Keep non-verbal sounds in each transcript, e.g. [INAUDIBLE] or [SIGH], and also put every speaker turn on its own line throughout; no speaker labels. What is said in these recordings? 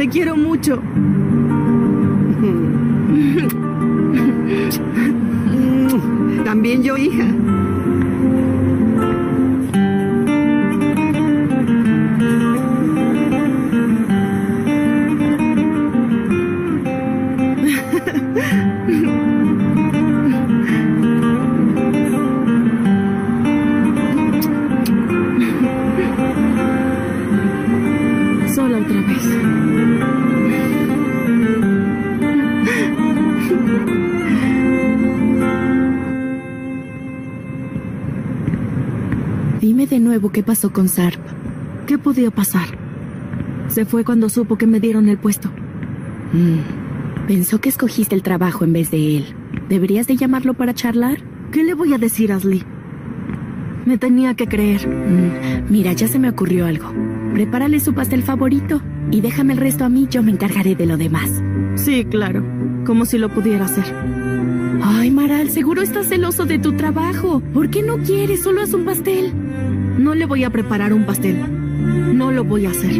Te quiero mucho. [LAUGHS] [LAUGHS]
También yo, hija.
Pasó con Sarp. ¿Qué podía pasar? Se fue cuando supo que me dieron el puesto.
Mm. Pensó que escogiste el trabajo en vez de él. ¿Deberías de llamarlo para charlar?
¿Qué le voy a decir a Ashley? Me tenía que creer.
Mm, Mira, ya se me ocurrió algo. Prepárale su pastel favorito y déjame el resto a mí, yo me encargaré de lo demás.
Sí, claro. Como si lo pudiera hacer.
Ay, Maral, seguro estás celoso de tu trabajo. ¿Por qué no quieres? Solo haz un pastel.
No le voy a preparar un pastel. No lo voy a hacer.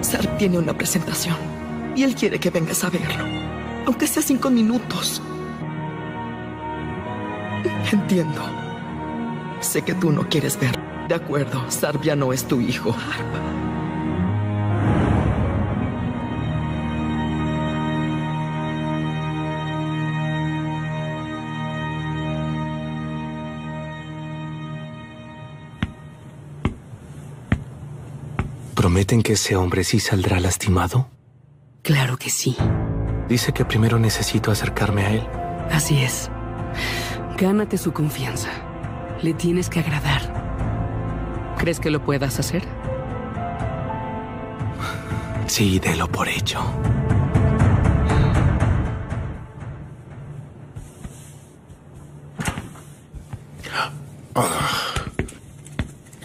Sarp tiene una presentación y él quiere que vengas a verlo, aunque sea cinco minutos. Entiendo. Sé que tú no quieres verlo. De acuerdo, Sarp ya no es tu hijo, Harp.
¿Prometen que ese hombre sí saldrá lastimado?
Claro que sí.
Dice que primero necesito acercarme a él.
Así es. Gánate su confianza. Le tienes que agradar. ¿Crees que lo puedas hacer?
Sí, délo por hecho.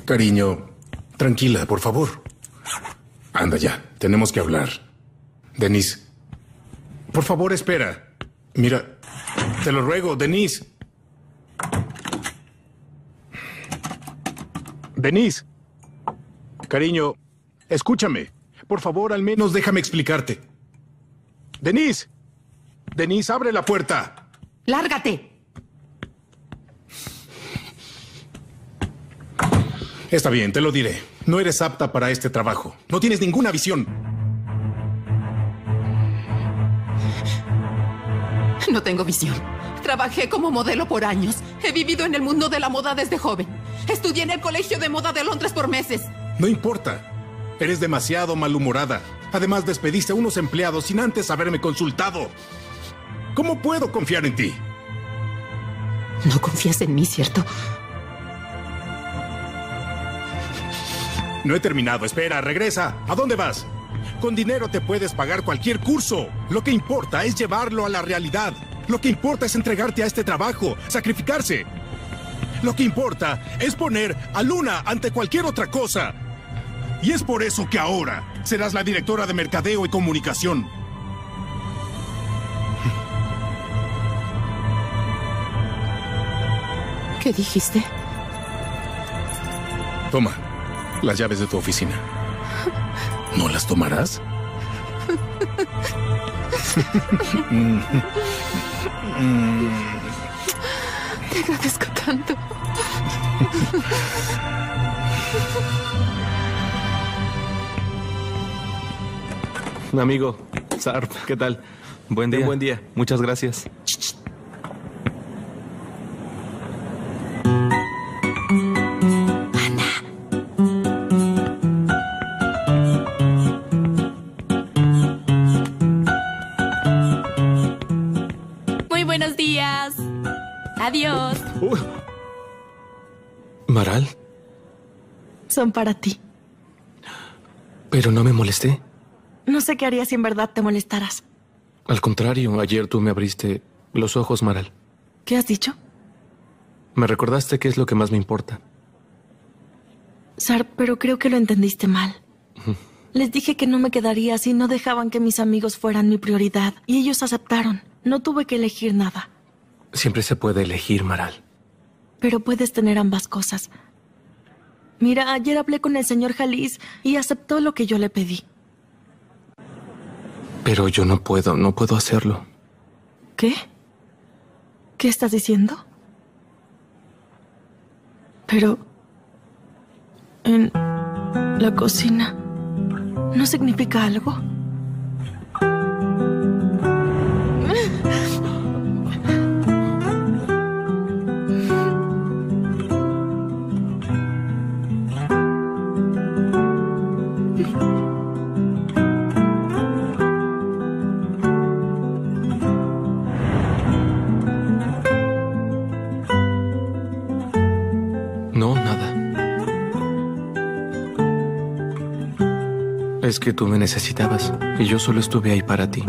Cariño, tranquila, por favor. Anda ya, tenemos que hablar. Denise, por favor, espera. Mira, te lo ruego, Denise. Denise. Cariño, escúchame. Por favor, al menos déjame explicarte. Denise. Denise, abre la puerta.
¡Lárgate!
Está bien, te lo diré. No eres apta para este trabajo. No tienes ninguna visión.
No tengo visión. Trabajé como modelo por años. He vivido en el mundo de la moda desde joven. Estudié en el Colegio de Moda de Londres por meses.
No importa. Eres demasiado malhumorada. Además, despediste a unos empleados sin antes haberme consultado. ¿Cómo puedo confiar en ti?
No confías en mí, ¿cierto?
No he terminado. Espera, regresa. ¿A dónde vas? Con dinero te puedes pagar cualquier curso. Lo que importa es llevarlo a la realidad. Lo que importa es entregarte a este trabajo, sacrificarse. Lo que importa es poner a Luna ante cualquier otra cosa. Y es por eso que ahora serás la directora de Mercadeo y Comunicación.
¿Qué dijiste?
Toma las llaves de tu oficina. ¿No las tomarás?
Te agradezco tanto.
Amigo, Sarp, ¿qué tal? Buen día. buen día. Muchas gracias. Maral,
Son para ti.
pero no me molesté.
No sé qué haría si en verdad te molestaras.
Al contrario, ayer tú me abriste los ojos, Maral.
¿Qué has dicho?
Me recordaste qué es lo que más me importa.
Sar, pero creo que lo entendiste mal. Les dije que no me quedaría si no dejaban que mis amigos fueran mi prioridad, y ellos aceptaron. No tuve que elegir nada.
Siempre se puede elegir, Maral.
Pero puedes tener ambas cosas. Mira, ayer hablé con el señor Jalis y aceptó lo que yo le pedí.
Pero yo no puedo, no puedo hacerlo.
¿Qué? ¿Qué estás diciendo? Pero... En la cocina... ¿No significa algo?
Es que tú me necesitabas y yo solo estuve ahí para ti.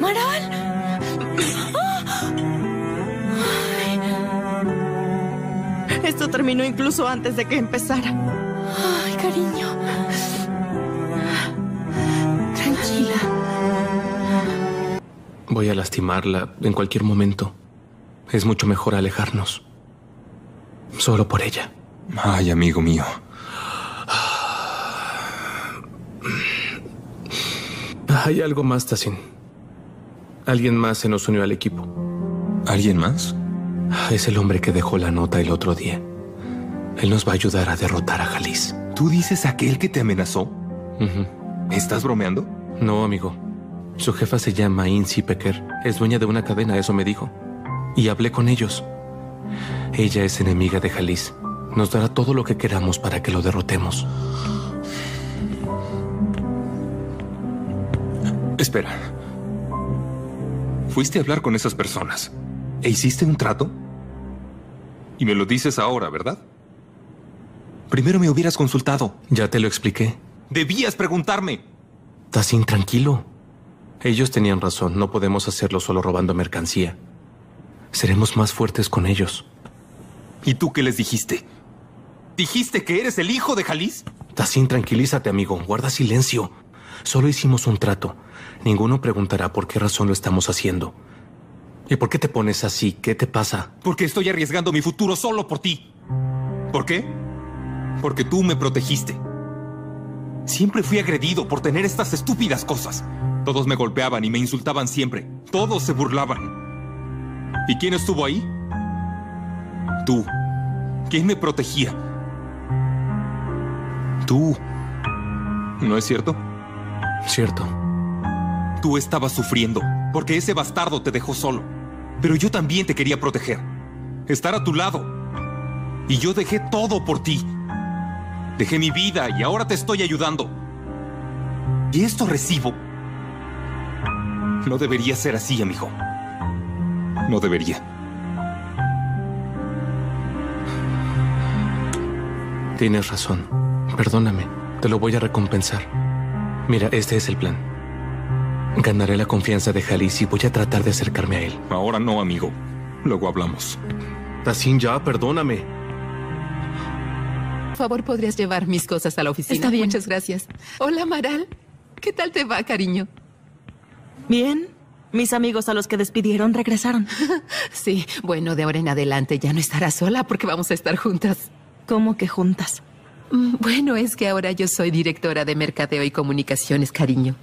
¡Maral! Esto terminó incluso antes de que empezara. Ay, cariño.
Voy a lastimarla en cualquier momento. Es mucho mejor alejarnos. Solo por ella.
Ay, amigo mío.
Hay algo más, Tassin. Alguien más se nos unió al equipo.
¿Alguien más?
Es el hombre que dejó la nota el otro día. Él nos va a ayudar a derrotar a Jalis.
¿Tú dices aquel que te amenazó?
Ujú.
¿Me estás bromeando?
No, amigo. Su jefa se llama Incy Pecker. Es dueña de una cadena, eso me dijo. Y hablé con ellos. Ella es enemiga de Jalis. Nos dará todo lo que queramos para que lo derrotemos.
Espera. Fuiste a hablar con esas personas e hiciste un trato. Y me lo dices ahora, ¿verdad? Primero me hubieras consultado.
Ya te lo expliqué.
Debías preguntarme.
Tassin, tranquilo. Ellos tenían razón. No podemos hacerlo solo robando mercancía. Seremos más fuertes con ellos.
¿Y tú qué les dijiste? ¿Dijiste que eres el hijo de Jalis?
Tassin, tranquilízate, amigo. Guarda silencio. Solo hicimos un trato. Ninguno preguntará por qué razón lo estamos haciendo. ¿Y por qué te pones así? ¿Qué te pasa?
Porque estoy arriesgando mi futuro solo por ti. ¿Por qué? Porque tú me protegiste. Siempre fui agredido por tener estas estúpidas cosas. Todos me golpeaban y me insultaban siempre. Todos se burlaban. ¿Y quién estuvo ahí? Tú. ¿Quién me protegía? Tú. ¿No es cierto?
Cierto.
Tú estabas sufriendo porque ese bastardo te dejó solo. Pero yo también te quería proteger. Estar a tu lado. Y yo dejé todo por ti. Dejé mi vida y ahora te estoy ayudando. ¿Y esto recibo? No debería ser así, amigo. No debería.
Tienes razón. Perdóname. Te lo voy a recompensar. Mira, este es el plan. Ganaré la confianza de Jalis y voy a tratar de acercarme a él.
Ahora no, amigo. Luego hablamos.
Tassin, ya, perdóname.
Por favor, ¿podrías llevar mis cosas a la oficina?
Está bien.
Muchas gracias. Hola, Maral. ¿Qué tal te va, cariño?
Bien. Mis amigos a los que despidieron regresaron. [LAUGHS]
Sí, bueno, de ahora en adelante ya no estarás sola porque vamos a estar juntas.
¿Cómo que juntas?
Mm, Bueno, es que ahora yo soy directora de Mercadeo y Comunicaciones, cariño.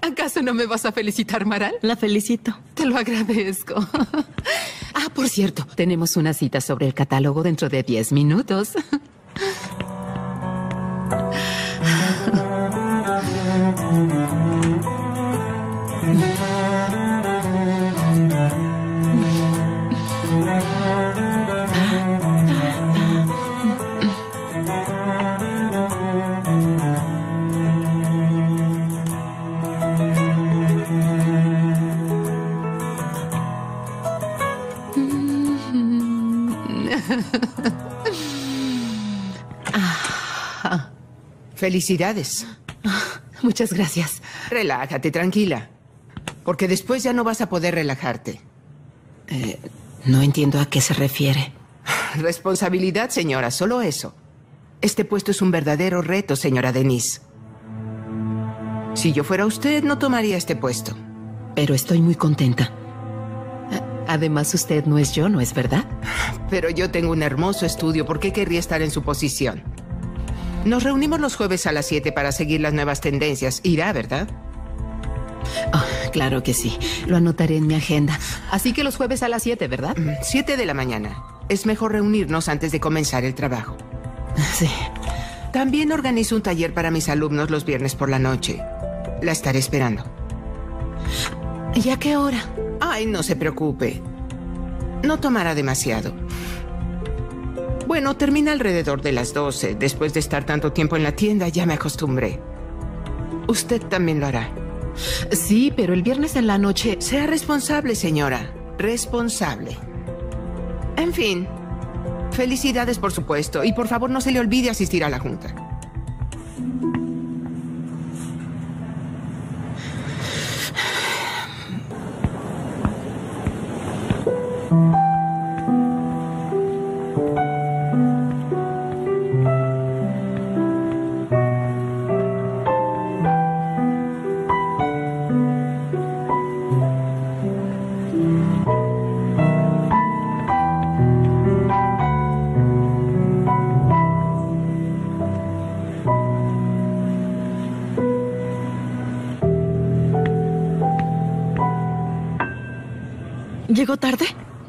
¿Acaso no me vas a felicitar, Maral?
La felicito.
Te lo agradezco. [LAUGHS] ah, por cierto, tenemos una cita sobre el catálogo dentro de 10 minutos. [LAUGHS]
Felicidades.
Muchas gracias.
Relájate, tranquila. Porque después ya no vas a poder relajarte.
No entiendo a qué se refiere. [SIGHS]
responsabilidad, señora, solo eso. Este puesto es un verdadero reto, señora Denise. Si yo fuera usted, no tomaría este puesto.
Pero estoy muy contenta. Además, usted no es yo, ¿no es verdad? [SIGHS]
Pero yo tengo un hermoso estudio. ¿Por qué querría estar en su posición? Nos reunimos los jueves a las 7 para seguir las nuevas tendencias. Irá, ¿verdad?
Oh, claro que sí. Lo anotaré en mi agenda. Así que los jueves a las 7, ¿verdad?
7 mm, de la mañana. Es mejor reunirnos antes de comenzar el trabajo.
Sí.
También organizo un taller para mis alumnos los viernes por la noche. La estaré esperando.
¿Y a qué hora?
Ay, no se preocupe. No tomará demasiado. Bueno, termina alrededor de las 12. Después de estar tanto tiempo en la tienda, ya me acostumbré. Usted también lo hará.
Sí, pero el viernes en la noche...
Sea responsable, señora. Responsable. En fin. Felicidades, por supuesto. Y por favor, no se le olvide asistir a la junta.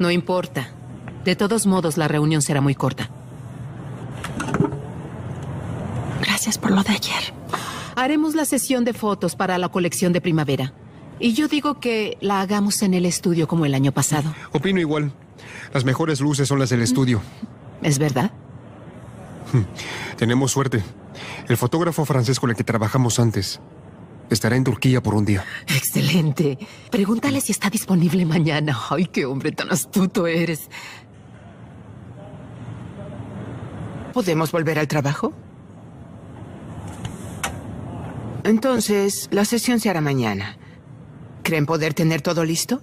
No importa. De todos modos, la reunión será muy corta.
Gracias por lo de ayer.
Haremos la sesión de fotos para la colección de primavera. Y yo digo que la hagamos en el estudio como el año pasado.
Opino igual. Las mejores luces son las del estudio.
¿Es verdad?
Tenemos suerte. El fotógrafo francés con el que trabajamos antes Estará en Turquía por un día.
Excelente. Pregúntale si está disponible mañana. Ay, qué hombre tan astuto eres.
¿Podemos volver al trabajo? Entonces, la sesión se hará mañana. ¿Creen poder tener todo listo?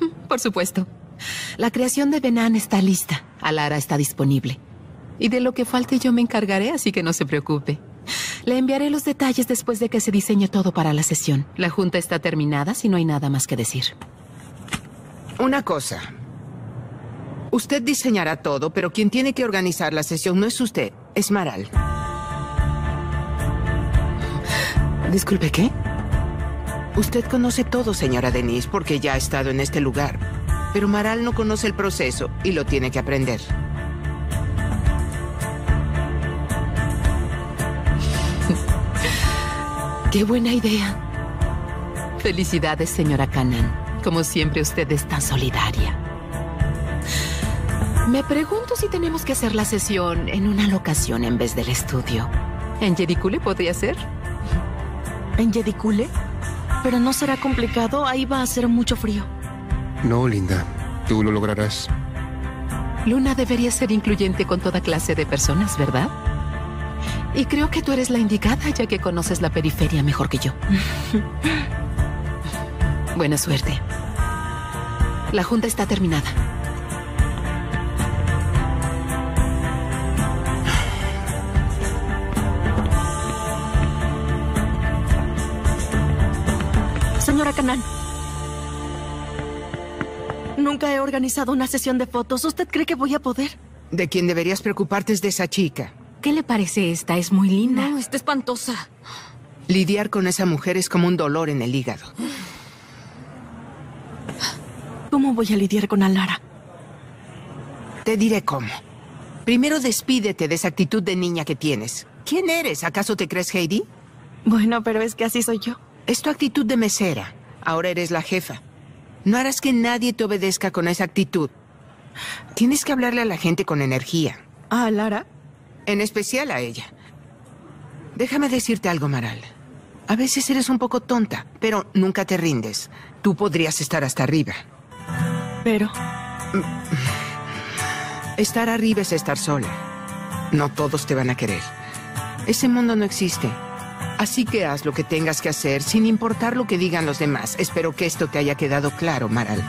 [LAUGHS]
Por supuesto. La creación de Benan está lista. Alara está disponible. Y de lo que falte yo me encargaré, así que no se preocupe. Le enviaré los detalles después de que se diseñe todo para la sesión. La junta está terminada si no hay nada más que decir.
Una cosa. Usted diseñará todo, pero quien tiene que organizar la sesión no es usted, es Maral.
Disculpe, ¿qué?
Usted conoce todo, señora Denise, porque ya ha estado en este lugar. Pero Maral no conoce el proceso y lo tiene que aprender.
Qué buena idea. Felicidades, señora Canan. Como siempre, usted es tan solidaria. Me pregunto si tenemos que hacer la sesión en una locación en vez del estudio. ¿En Yedicule podría ser?
¿En Yedicule? Pero no será complicado, ahí va a hacer mucho frío.
No, Linda, tú lo lograrás.
Luna debería ser incluyente con toda clase de personas, ¿verdad? Y creo que tú eres la indicada, ya que conoces la periferia mejor que yo. [LAUGHS] Buena suerte. La junta está terminada.
Señora Canal. Nunca he organizado una sesión de fotos. ¿Usted cree que voy a poder?
De quien deberías preocuparte es de esa chica.
¿Qué le parece esta? Es muy linda.
No, está espantosa.
Lidiar con esa mujer es como un dolor en el hígado.
¿Cómo voy a lidiar con Alara?
Te diré cómo. Primero despídete de esa actitud de niña que tienes. ¿Quién eres? ¿Acaso te crees Heidi?
Bueno, pero es que así soy yo.
Es tu actitud de mesera. Ahora eres la jefa. No harás que nadie te obedezca con esa actitud. Tienes que hablarle a la gente con energía.
¿A Alara?
En especial a ella. Déjame decirte algo, Maral. A veces eres un poco tonta, pero nunca te rindes. Tú podrías estar hasta arriba.
Pero...
Estar arriba es estar sola. No todos te van a querer. Ese mundo no existe. Así que haz lo que tengas que hacer sin importar lo que digan los demás. Espero que esto te haya quedado claro, Maral.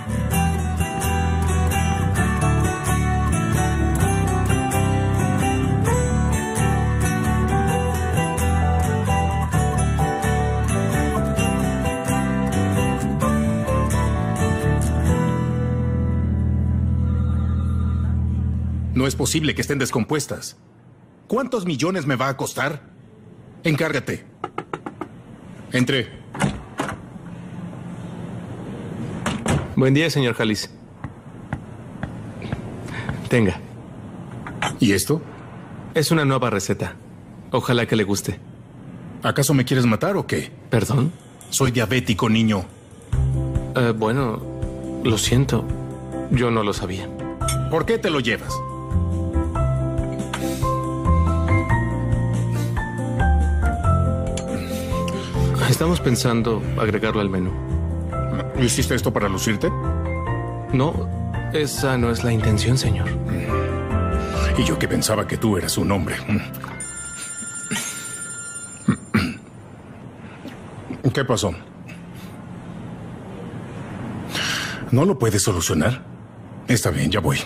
No es posible que estén descompuestas. ¿Cuántos millones me va a costar? Encárgate. Entre.
Buen día, señor Jalis. Tenga.
¿Y esto?
Es una nueva receta. Ojalá que le guste.
¿Acaso me quieres matar o qué?
¿Perdón?
Soy diabético, niño.
Eh, bueno, lo siento. Yo no lo sabía.
¿Por qué te lo llevas?
Estamos pensando agregarlo al menú.
¿Hiciste esto para lucirte?
No, esa no es la intención, señor.
Y yo que pensaba que tú eras un hombre. ¿Qué pasó? ¿No lo puedes solucionar? Está bien, ya voy.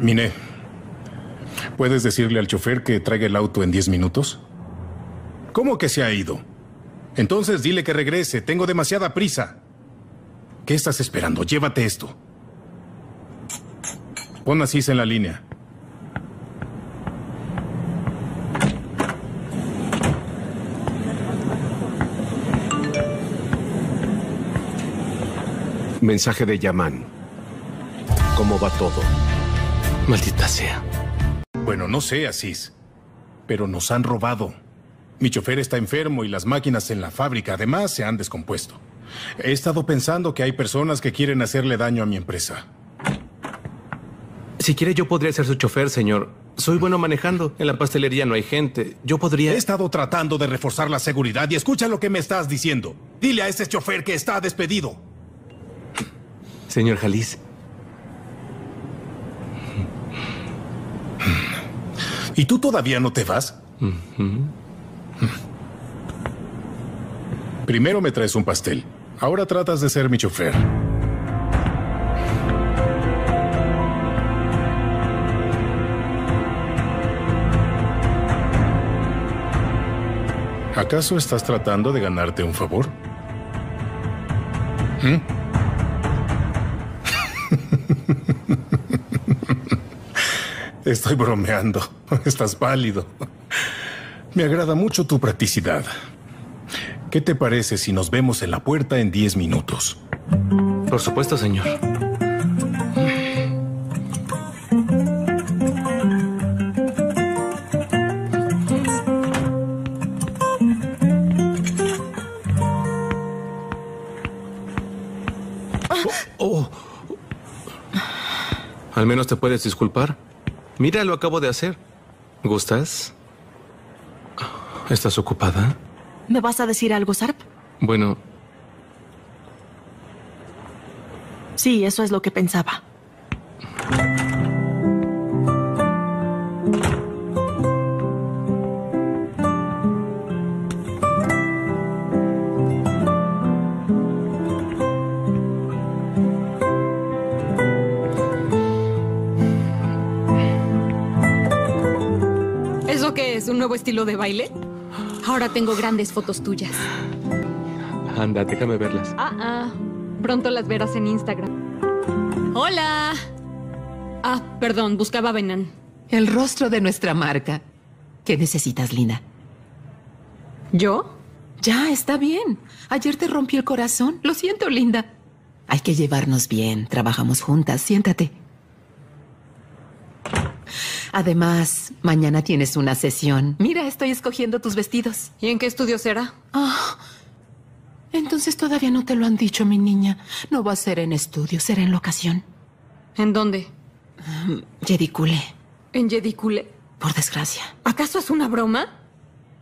Mine, ¿puedes decirle al chofer que traiga el auto en 10 minutos? ¿Cómo que se ha ido? Entonces dile que regrese. Tengo demasiada prisa. ¿Qué estás esperando? Llévate esto. Pon así en la línea.
Mensaje de Yaman. ¿Cómo va todo?
Maldita sea.
Bueno, no sé, Asís. Pero nos han robado. Mi chofer está enfermo y las máquinas en la fábrica además se han descompuesto. He estado pensando que hay personas que quieren hacerle daño a mi empresa.
Si quiere, yo podría ser su chofer, señor. Soy bueno manejando. En la pastelería no hay gente. Yo podría...
He estado tratando de reforzar la seguridad y escucha lo que me estás diciendo. Dile a ese chofer que está despedido.
Señor Jalis.
¿Y tú todavía no te vas? Primero me traes un pastel. Ahora tratas de ser mi chofer. ¿Acaso estás tratando de ganarte un favor? ¿Mm? [LAUGHS] Estoy bromeando. [LAUGHS] Estás pálido. Me agrada mucho tu practicidad. ¿Qué te parece si nos vemos en la puerta en 10 minutos?
Por supuesto, señor. Oh, oh. Al menos te puedes disculpar. Mira, lo acabo de hacer. ¿Gustas? ¿Estás ocupada?
¿Me vas a decir algo, Sarp?
Bueno,
Sí, eso es lo que pensaba.
Qué es? ¿Un nuevo estilo de baile? Ahora tengo grandes fotos tuyas.
anda, déjame verlas.
Ah, ah. Pronto las verás en Instagram. ¡Hola! Ah, perdón, buscaba a Benan.
El rostro de nuestra marca. ¿Qué necesitas, Linda?
¿Yo?
Ya, está bien. Ayer te rompí el corazón. Lo siento, Linda. Hay que llevarnos bien. Trabajamos juntas. Siéntate. Además, mañana tienes una sesión. Mira, estoy escogiendo tus vestidos.
¿Y en qué estudio será?
Ah, entonces todavía no te lo han dicho, mi niña. No va a ser en estudio, será en locación.
¿En dónde?
Um, Yedicule.
¿En Yedicule?
Por desgracia.
¿Acaso es una broma?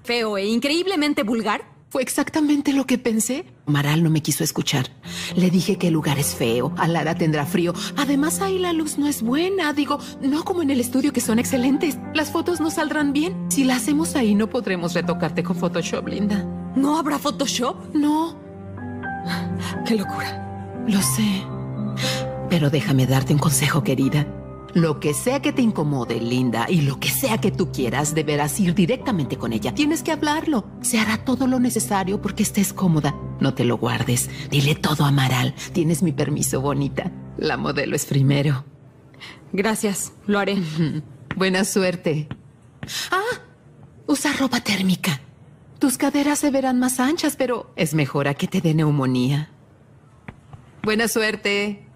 ¿Feo e increíblemente vulgar?
Fue exactamente lo que pensé. Maral no me quiso escuchar. Le dije que el lugar es feo, Alara tendrá frío. Además, ahí la luz no es buena. Digo, no como en el estudio que son excelentes. Las fotos no saldrán bien. Si la hacemos ahí, no podremos retocarte con Photoshop, Linda.
¿No habrá Photoshop?
No.
Qué locura.
Lo sé. Pero déjame darte un consejo, querida. Lo que sea que te incomode, Linda, y lo que sea que tú quieras, deberás ir directamente con ella. Tienes que hablarlo. Se hará todo lo necesario porque estés cómoda. No te lo guardes. Dile todo a Amaral. Tienes mi permiso, bonita. La modelo es primero.
Gracias, lo haré.
Buena suerte. Ah, usa ropa térmica. Tus caderas se verán más anchas, pero es mejor a que te dé neumonía. Buena suerte.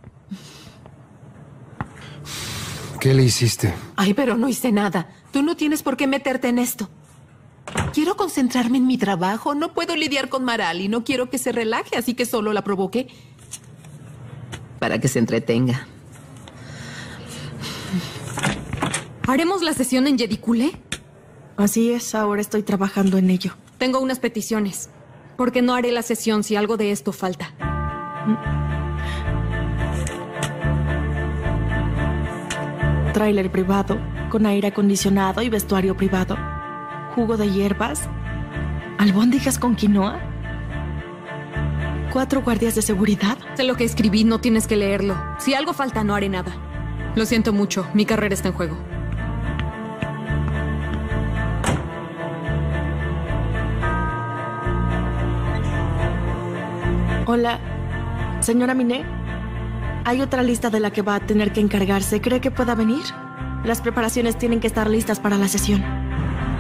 ¿Qué le hiciste?
Ay, pero no hice nada. Tú no tienes por qué meterte en esto. Quiero concentrarme en mi trabajo. No puedo lidiar con Maral y no quiero que se relaje, así que solo la provoqué para que se entretenga.
¿Haremos la sesión en Yedicule?
Así es, ahora estoy trabajando en ello.
Tengo unas peticiones. Porque no haré la sesión si algo de esto falta.
Tráiler privado, con aire acondicionado y vestuario privado. Jugo de hierbas. Albóndigas con quinoa. Cuatro guardias de seguridad.
Sé lo que escribí, no tienes que leerlo. Si algo falta, no haré nada. Lo siento mucho, mi carrera está en juego.
Hola, señora Miné. Hay otra lista de la que va a tener que encargarse. ¿Cree que pueda venir? Las preparaciones tienen que estar listas para la sesión.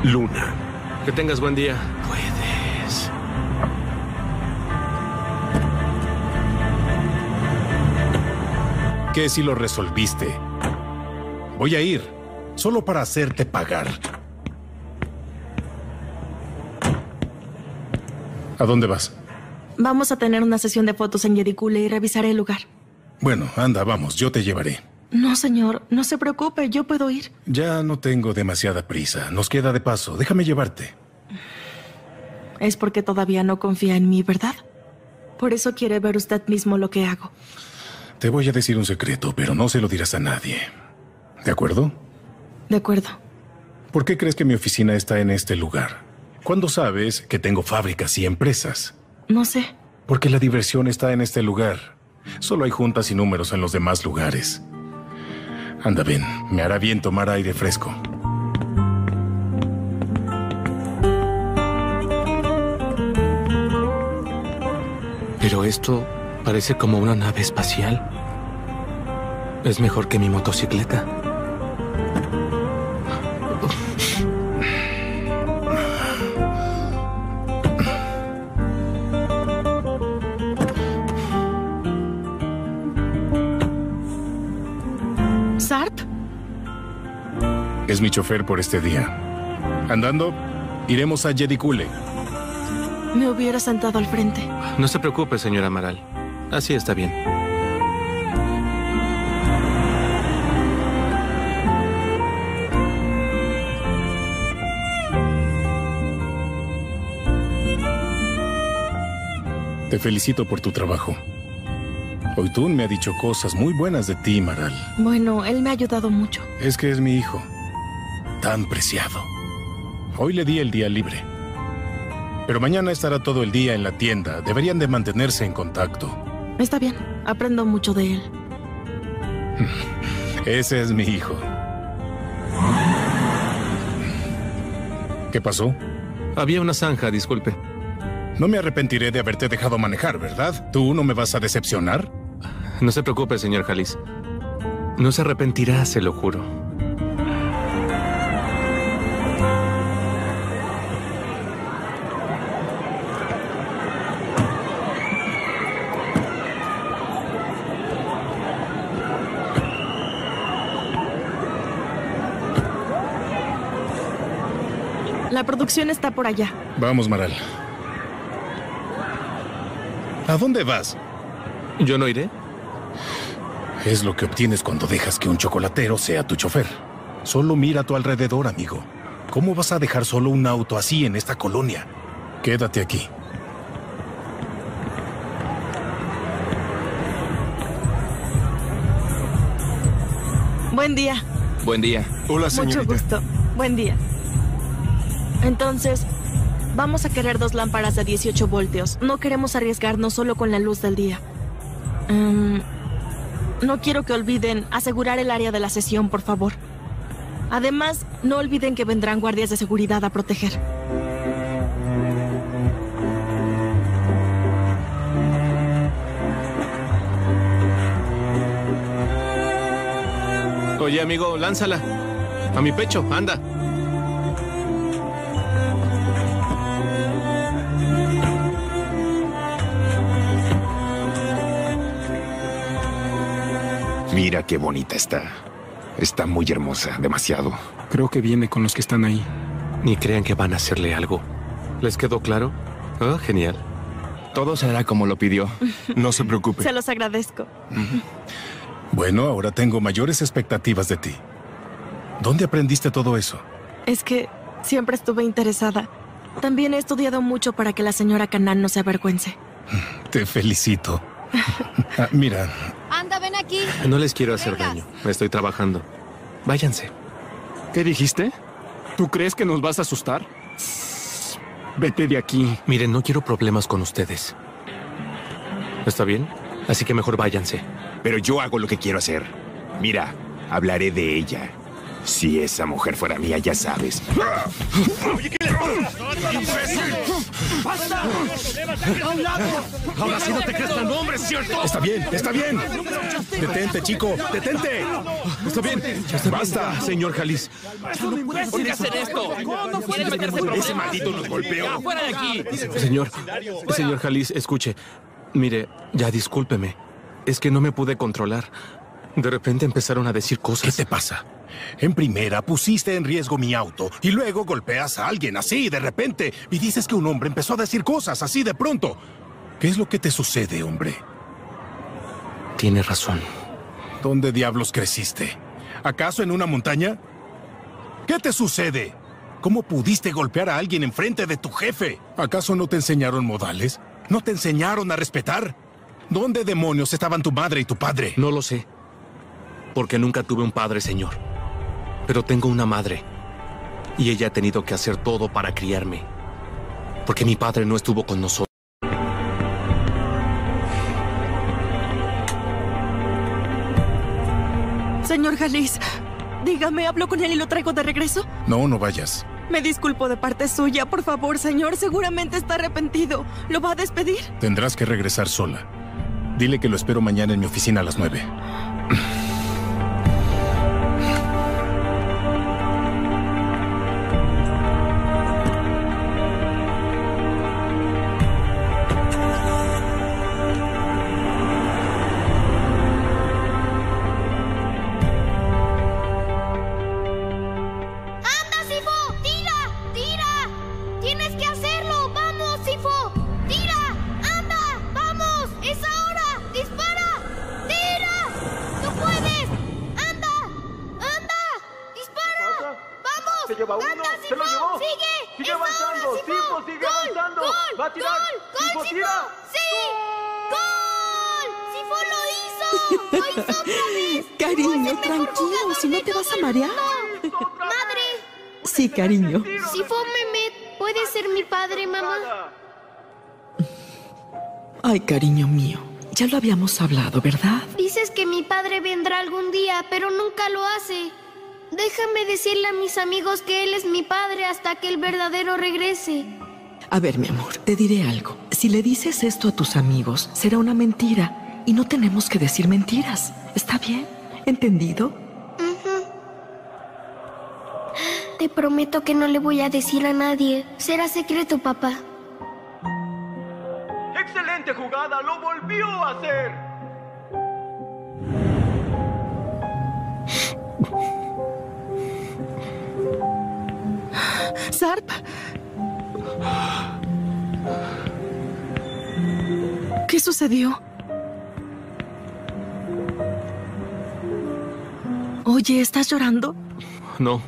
Luna.
Que tengas buen día. Puedes.
¿Qué si lo resolviste? Voy a ir, solo para hacerte pagar. ¿A dónde vas?
Vamos a tener una sesión de fotos en Yedicule y revisaré el lugar.
Bueno, anda, vamos, yo te llevaré.
No, señor, no se preocupe, yo puedo ir.
Ya no tengo demasiada prisa, nos queda de paso, déjame llevarte.
Es porque todavía no confía en mí, ¿verdad? Por eso quiere ver usted mismo lo que hago.
Te voy a decir un secreto, pero no se lo dirás a nadie. ¿De acuerdo?
De acuerdo.
¿Por qué crees que mi oficina está en este lugar? ¿Cuándo sabes que tengo fábricas y empresas?
No sé.
Porque la diversión está en este lugar. Solo hay juntas y números en los demás lugares. Anda, ven. Me hará bien tomar aire fresco.
Pero esto parece como una nave espacial. Es mejor que mi motocicleta.
Es mi chofer por este día. Andando, iremos a Yedicule.
Me hubiera sentado al frente.
No se preocupe, señora Amaral. Así está bien.
Te felicito por tu trabajo. Oitun me ha dicho cosas muy buenas de ti, Maral.
Bueno, él me ha ayudado mucho.
Es que es mi hijo. Tan preciado. Hoy le di el día libre. Pero mañana estará todo el día en la tienda. Deberían de mantenerse en contacto.
Está bien, aprendo mucho de él. [LAUGHS]
Ese es mi hijo. ¿Qué pasó?
Había una zanja, disculpe.
No me arrepentiré de haberte dejado manejar, ¿verdad? ¿Tú no me vas a decepcionar?
No se preocupe, señor Jalis. No se arrepentirá, se lo juro.
La producción está por allá.
Vamos, Maral. ¿A dónde vas?
¿Yo no iré?
Es lo que obtienes cuando dejas que un chocolatero sea tu chofer. Solo mira a tu alrededor, amigo. ¿Cómo vas a dejar solo un auto así en esta colonia? Quédate aquí.
Buen día.
Buen día.
Hola,
Mucho gusto. Buen día. Entonces, vamos a querer dos lámparas de 18 voltios. No queremos arriesgarnos solo con la luz del día. Mm, no quiero que olviden asegurar el área de la sesión, por favor. Además, no olviden que vendrán guardias de seguridad a proteger.
Oye, amigo, lánzala. A mi pecho, anda.
Mira qué bonita está. Está muy hermosa, demasiado.
Creo que viene con los que están ahí.
Ni crean que van a hacerle algo. ¿Les quedó claro? Ah, genial.
Todo será como lo pidió. No se preocupe. [LAUGHS]
Se los agradezco.
Bueno, ahora tengo mayores expectativas de ti. ¿Dónde aprendiste todo eso?
Es que siempre estuve interesada. También he estudiado mucho para que la señora Canán no se avergüence.
Te felicito. [LAUGHS] Ah, mira,
aquí.
No les quiero hacer daño. Estoy trabajando. Váyanse.
¿Qué dijiste? ¿Tú crees que nos vas a asustar? Vete de aquí.
Miren, no quiero problemas con ustedes. ¿Está bien? Así que mejor váyanse.
Pero yo hago lo que quiero hacer. Mira, hablaré de ella. Si esa mujer fuera mía, ya sabes.
Ahora sí no te crees tan hombre, ¿cierto? Está bien, está bien. Detente, chico, detente.
Está bien. Basta, señor Jalis.
No puede hacer esto. No puede meterse en
Ese maldito nos golpeó.
¡Fuera de aquí!
Señor, señor Jalis, escuche. Mire, ya discúlpeme. Es que no me pude controlar. De repente empezaron a decir cosas.
¿Qué te pasa? En primera pusiste en riesgo mi auto y luego golpeas a alguien así de repente y dices que un hombre empezó a decir cosas así de pronto. ¿Qué es lo que te sucede, hombre?
Tiene razón.
¿Dónde diablos creciste? ¿Acaso en una montaña? ¿Qué te sucede? ¿Cómo pudiste golpear a alguien enfrente de tu jefe? ¿Acaso no te enseñaron modales? ¿No te enseñaron a respetar? ¿Dónde demonios estaban tu madre y tu padre?
No lo sé. Porque nunca tuve un padre, señor. Pero tengo una madre. Y ella ha tenido que hacer todo para criarme. Porque mi padre no estuvo con nosotros.
Señor Jalis, dígame, ¿hablo con él y lo traigo de regreso?
No, no vayas.
Me disculpo de parte suya, por favor, señor. Seguramente está arrepentido. ¿Lo va a despedir?
Tendrás que regresar sola. Dile que lo espero mañana en mi oficina a las nueve.
Sifo, sigue ¡Gol!
avanzando.
¡Gol!
Va a tirar.
¡Gol!
Sifo,
¡Gol,
tira.
¡Sí! ¡Gol! ¡Sifo lo hizo! ¡Lo hizo otra [LAUGHS] vez!
Cariño, tranquilo, si no te vas a marear.
¡Madre!
Sí, cariño.
Sifo Mehmet puede ser mi padre, mamá.
Ay, cariño mío, ya lo habíamos hablado, ¿verdad?
Dices que mi padre vendrá algún día, pero nunca lo hace. Déjame decirle a mis amigos que él es mi padre hasta que el verdadero regrese.
A ver, mi amor, te diré algo. Si le dices esto a tus amigos, será una mentira. Y no tenemos que decir mentiras. ¿Está bien? ¿Entendido?
Te prometo que no le voy a decir a nadie. Será secreto, papá.
¡Excelente jugada! ¡Lo volvió a hacer!
Sarp. ¿Qué sucedió? Oye, ¿estás llorando?
No.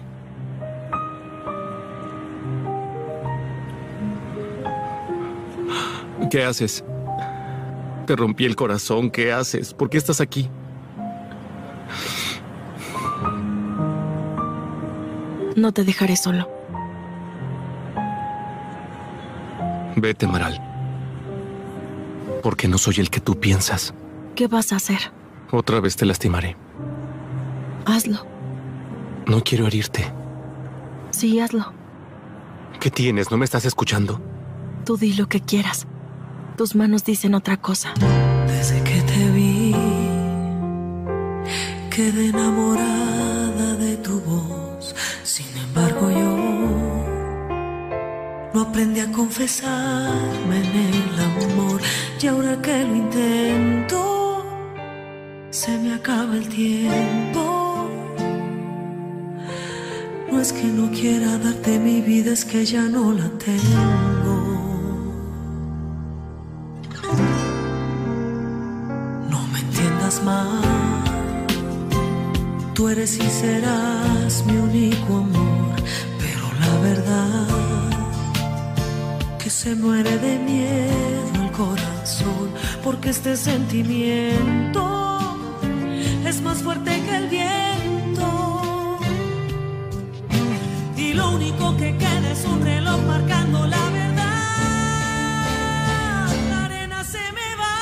¿Qué haces? Te rompí el corazón. ¿Qué haces? ¿Por qué estás aquí?
No te dejaré solo.
Vete, Maral. Porque no soy el que tú piensas.
¿Qué vas a hacer?
Otra vez te lastimaré.
Hazlo.
No quiero herirte.
Sí, hazlo.
¿Qué tienes? ¿No me estás escuchando?
Tú di lo que quieras. Tus manos dicen otra cosa.
Desde que te vi, quedé enamorada tu voz. Sin embargo, yo no aprendí a confesarme en el amor. Y ahora que lo intento, se me acaba el tiempo. No es que no quiera darte mi vida, es que ya no la tengo. No me entiendas mal. Tú eres y serás mi único amor, pero la verdad que se muere de miedo el corazón, porque este sentimiento es más fuerte que el viento. Y lo único que queda es un reloj marcando la verdad. La arena se me va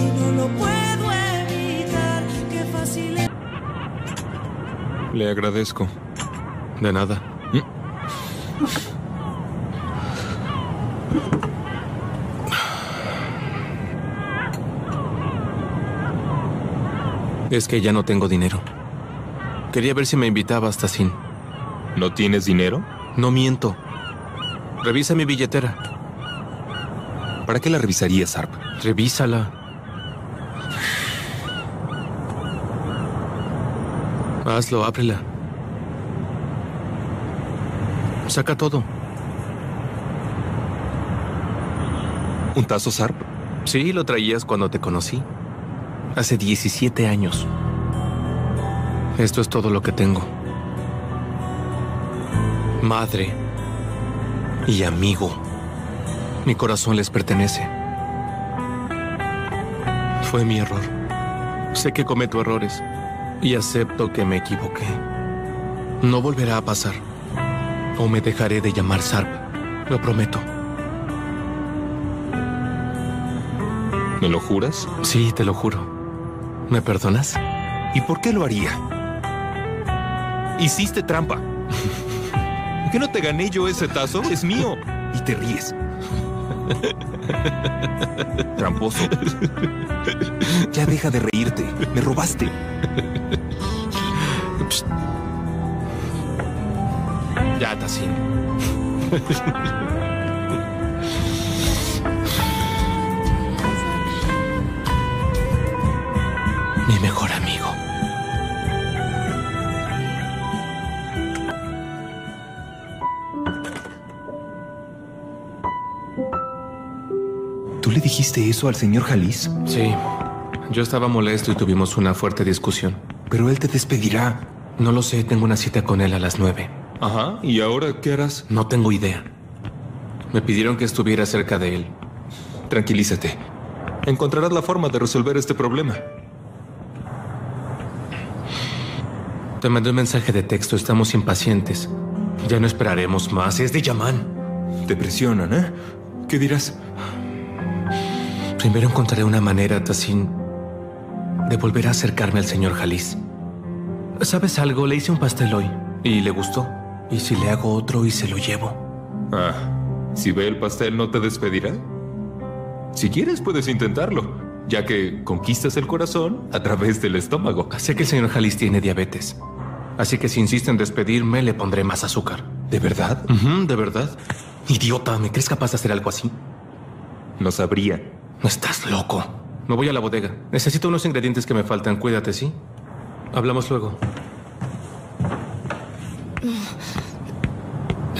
y no lo puedo evitar. Qué fácil es.
Le agradezco. De nada. Es que ya no tengo dinero. Quería ver si me invitaba hasta sin.
¿No tienes dinero?
No miento. Revisa mi billetera.
¿Para qué la revisarías, Sarp?
Revísala. Hazlo, ábrela. Saca todo.
¿Un tazo, Sarp?
Sí, lo traías cuando te conocí. Hace 17 años. Esto es todo lo que tengo. Madre y amigo. Mi corazón les pertenece. Fue mi error. Sé que cometo errores y acepto que me equivoqué. No volverá a pasar. O me dejaré de llamar Sarp. Lo prometo.
¿Me lo juras?
Sí, te lo juro. ¿Me perdonas?
¿Y por qué lo haría? Hiciste trampa. [LAUGHS] ¿Que no te gané yo ese tazo? Es mío. Y te ríes. [LAUGHS] Tramposo. Ya deja de reírte. Me robaste.
Ya, Tassin. [LAUGHS]
¿Tú le dijiste eso al señor Jalis?
Sí. Yo estaba molesto y tuvimos una fuerte discusión.
Pero él te despedirá.
No lo sé, tengo una cita con él a las nueve.
Ajá. ¿Y ahora qué harás?
No tengo idea. Me pidieron que estuviera cerca de él.
Tranquilízate. Encontrarás la forma de resolver este problema.
Te mandé un mensaje de texto. Estamos impacientes. Ya no esperaremos más. Es de Yaman.
Te presionan, ¿eh? ¿Qué dirás?
Primero encontraré una manera, Tassin, de volver a acercarme al señor Jalis. ¿Sabes algo? Le hice un pastel hoy y le gustó. ¿Y si le hago otro y se lo llevo?
Ah, si ve el pastel, ¿no te despedirá? Si quieres, puedes intentarlo, ya que conquistas el corazón a través del estómago.
Sé que el señor Jalis tiene diabetes. Así que si insiste en despedirme, le pondré más azúcar.
¿De verdad?
¿De verdad? Idiota, ¿me crees capaz de hacer algo así?
No sabría.
No estás loco. Me voy a la bodega. Necesito unos ingredientes que me faltan. Cuídate, ¿sí? Hablamos luego.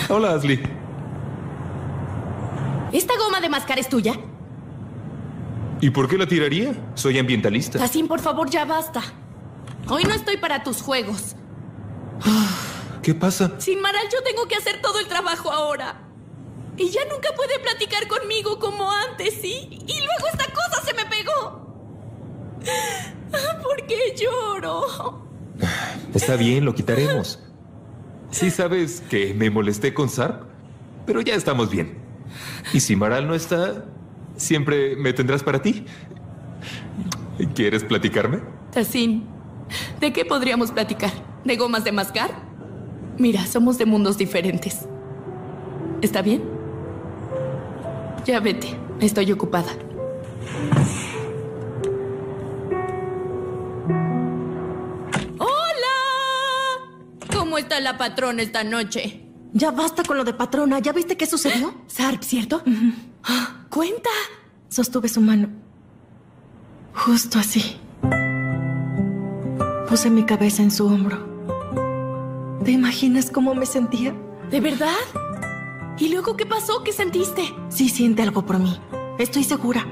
Hola, Ashley.
¿Esta goma de mascar es tuya?
¿Y por qué la tiraría? Soy ambientalista.
Tassin, por favor, ya basta. Hoy no estoy para tus juegos.
¿Qué pasa?
Sin Maral yo tengo que hacer todo el trabajo ahora. Y ya nunca puede platicar conmigo como antes, ¿sí? Y luego esta cosa se me pegó. ¿Por qué lloro?
Está bien, lo quitaremos. Sí sabes que me molesté con Sarp, pero ya estamos bien. Y si Maral no está, siempre me tendrás para ti. ¿Quieres platicarme?
Tassin, ¿de qué podríamos platicar? ¿De gomas de mascar? Mira, somos de mundos diferentes. ¿Está bien? Ya vete, estoy ocupada. está la patrona esta noche?
Ya basta con lo de patrona. ¿Ya viste qué sucedió? [GASPS]
Sarp, ¿cierto? Cuenta.
Sostuve su mano. Justo así. Puse mi cabeza en su hombro. ¿Te imaginas cómo me sentía?
¿De verdad? ¿Y luego qué pasó? ¿Qué sentiste?
Sí siente algo por mí. Estoy segura.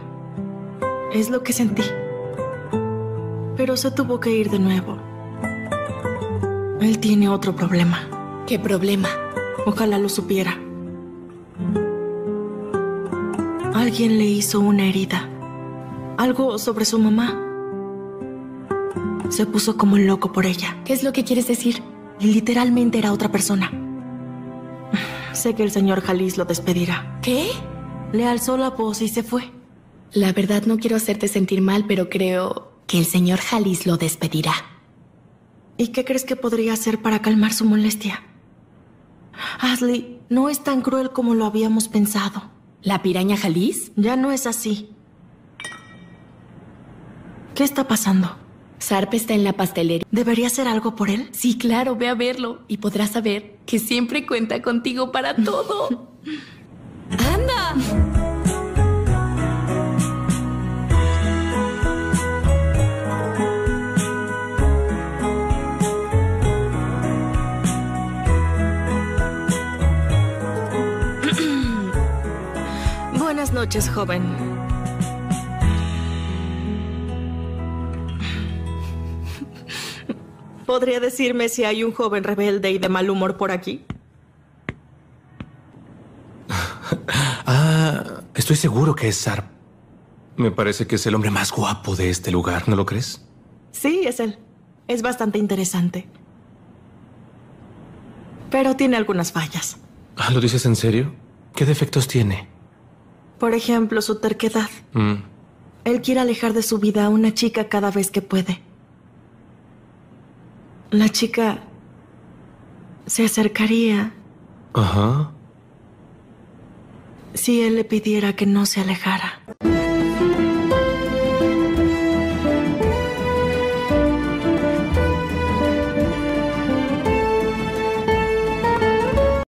Es lo que sentí. Pero se tuvo que ir de nuevo. Él tiene otro problema.
¿Qué problema?
Ojalá lo supiera. Alguien le hizo una herida. Algo sobre su mamá. Se puso como loco por ella.
¿Qué es lo que quieres decir?
Literalmente era otra persona. Sé que el señor Jalis lo despedirá.
¿Qué?
Le alzó la voz y se fue.
La verdad no quiero hacerte sentir mal, pero creo que el señor Jalis lo despedirá.
¿Y qué crees que podría hacer para calmar su molestia? Ashley, no es tan cruel como lo habíamos pensado.
¿La piraña Jalis?
Ya no es así. ¿Qué está pasando?
Sarp está en la pastelería.
¿Debería hacer algo por él?
Sí, claro, ve a verlo y podrás saber que siempre cuenta contigo para todo. [LAUGHS] ¡Anda! [CLEARS THROAT]
Buenas noches, joven. ¿Podría decirme si hay un joven rebelde y de mal humor por aquí? [LAUGHS]
Ah, estoy seguro que es Sarp. Me parece que es el hombre más guapo de este lugar, ¿no lo crees?
Sí, es él. Es bastante interesante. Pero tiene algunas fallas.
Ah, ¿Lo dices en serio? ¿Qué defectos tiene?
Por ejemplo, su terquedad.
Mm,
Él quiere alejar de su vida a una chica cada vez que puede. La chica se acercaría
Ajá.
si él le pidiera que no se alejara.